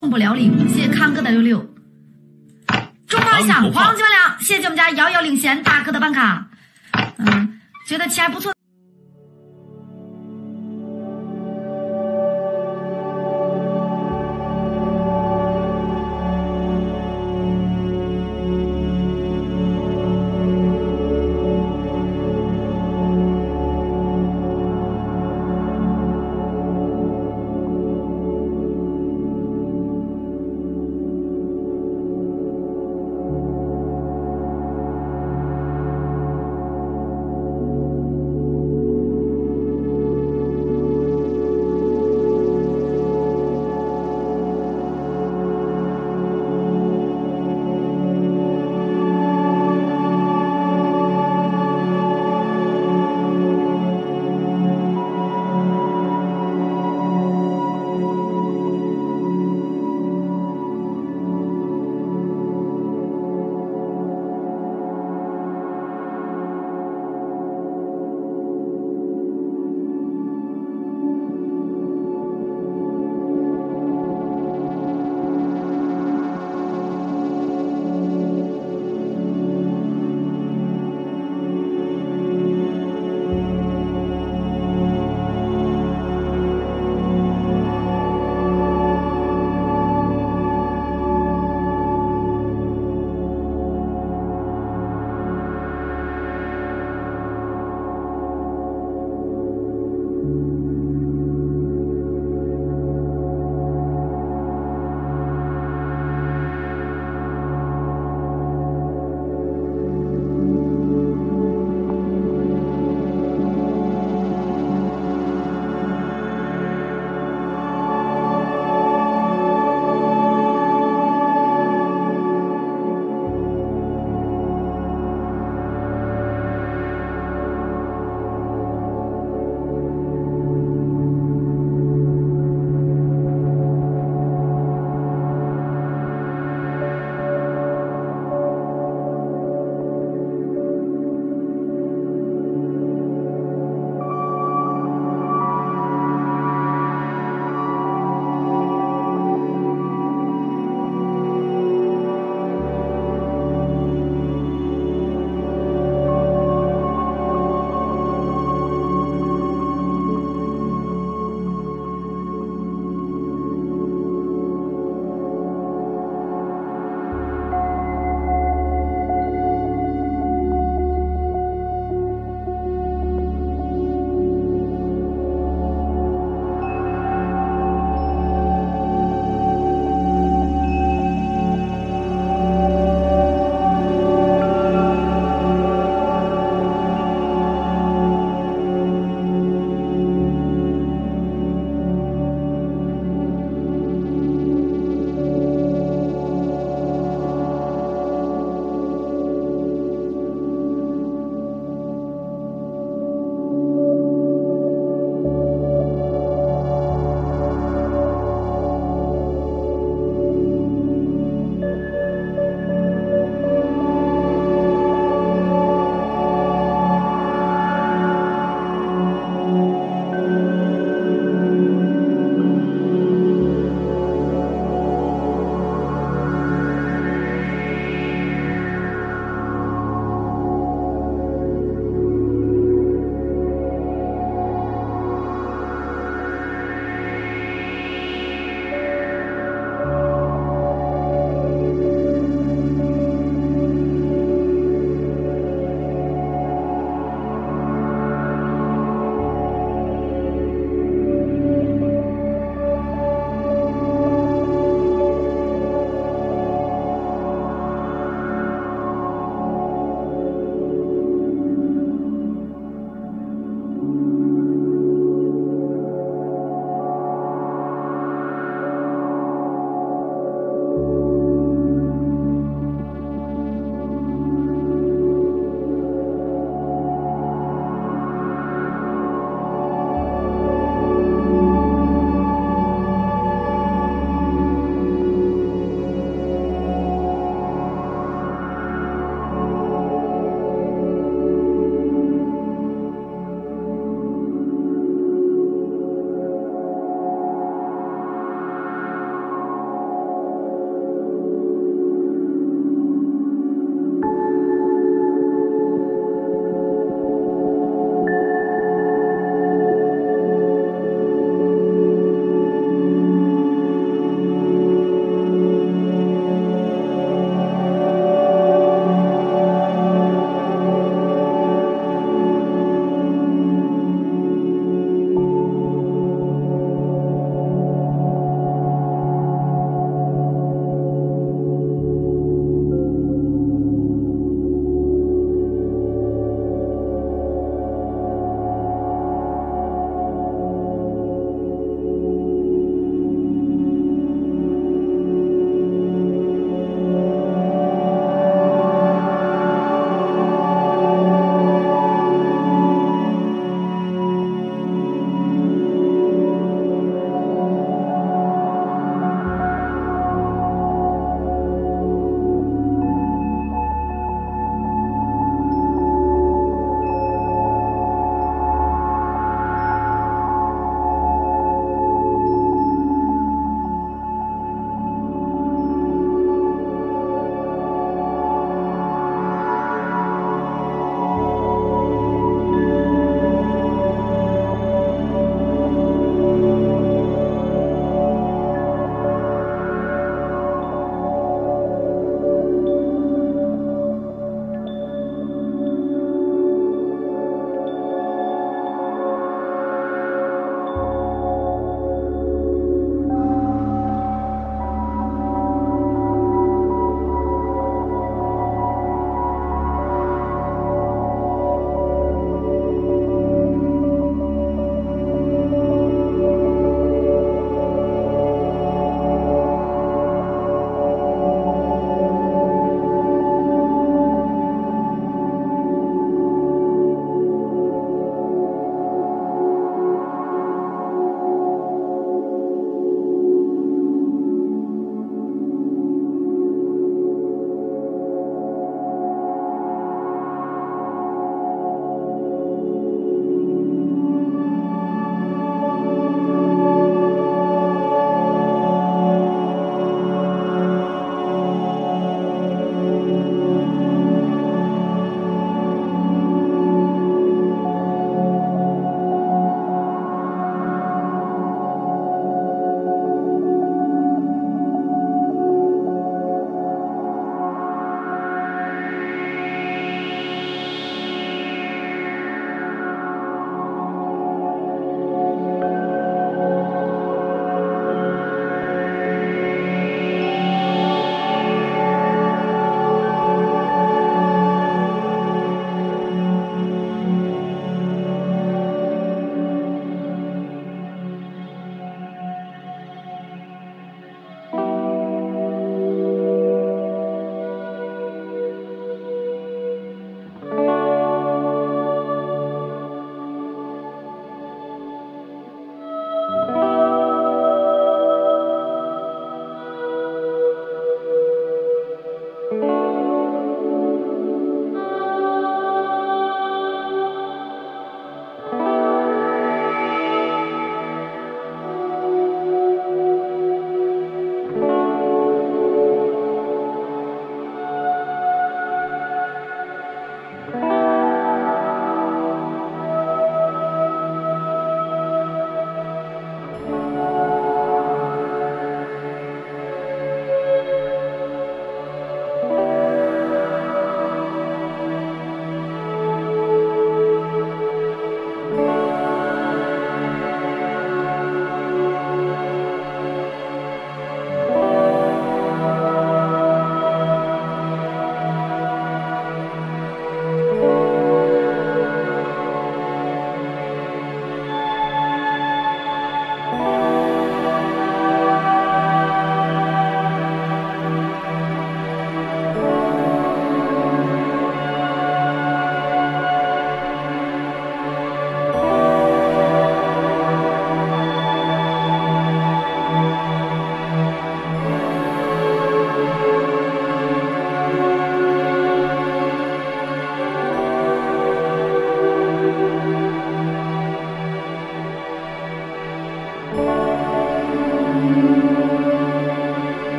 送不了礼物，谢谢康哥的六六。中方向，黄金万两，谢谢我们家遥遥领先大哥的办卡。嗯，觉得棋还不错。